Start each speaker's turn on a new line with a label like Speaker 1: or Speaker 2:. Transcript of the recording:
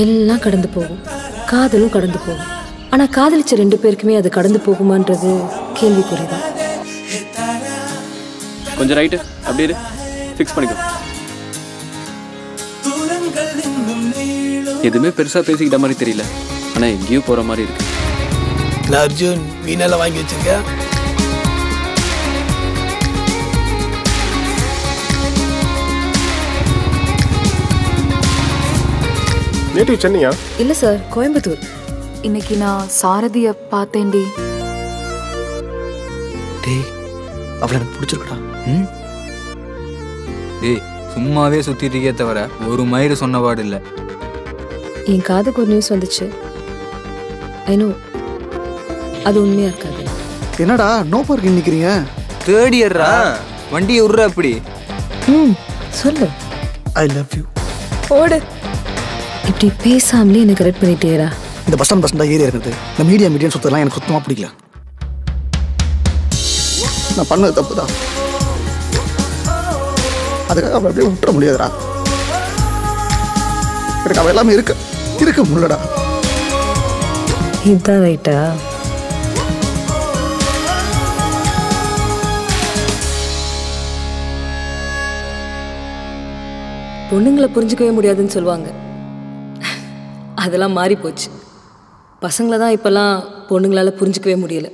Speaker 1: எல்லாம் கடந்து போகும். காதலும் கடந்து போகும். ஆனா காதலிச்ச ரெண்டு பேருக்குமே அது கடந்து போகுமான்றது கேள்விக்குறிதான்.
Speaker 2: கொஞ்சம் ரைட்டு அப்படியே ஃபிக்ஸ் பண்ணிக்கோ. எதுவுமே பெருசா பேசிக்கிட்ட மாதிரி தெரியல. ஆனா எங்கேயோ போற மாதிரி இருக்கு.
Speaker 3: இல்லை அர்ஜுன் வீணெல்லாம் வாங்கி வச்சிருக்க
Speaker 4: நேட்டிவ் சென்னையா?
Speaker 1: இல்ல சார் கோயம்புத்தூர்.
Speaker 5: இன்னைக்கு நான் சாரதிய பார்த்தேன்டி.
Speaker 3: டேய் அவளை எனக்கு பிடிச்சிருக்கடா.
Speaker 6: ம்? டேய் சும்மாவே சுத்திட்டு இருக்கே தவிர ஒரு மயிறு சொன்னபாடு இல்லை.
Speaker 1: என் காதுக்கு ஒரு நியூஸ் வந்துச்சு. ஐநோ அது உண்மையா இருக்காது.
Speaker 7: என்னடா நோ பார்க்கிங் நிக்கிறீங்க?
Speaker 6: தேர்ட் இயர்ரா வண்டியை விட்ற அப்படி
Speaker 1: ம் சொல்லு.
Speaker 7: ஐ லவ் யூ
Speaker 1: ஓடு. இப்படி பேசாமலே எனக்கு கரெக்ட் பண்ணிட்டேரா
Speaker 7: இந்த bus stand bus stand area இருக்குது இந்த மீடியா மீடியம் சுத்தலாம் எனக்கு சுத்தமாக பிடிக்கல. நான் பண்ணது தப்பு தான் அதுக்காக அவளை அப்படியே விட்டுற முடியாதுடா. எனக்கு அவள் எல்லாமே இருக்கு. இருக்க முடியலடா.
Speaker 1: இதுதான் ரைட்டா பொண்ணுங்களை புரிஞ்சுக்கவே முடியாதுன்னு சொல்லுவாங்க. அதெல்லாம் மாறி போச்சு பசங்களை தான் இப்போல்லாம் பொண்ணுங்களால் புரிஞ்சிக்கவே முடியல.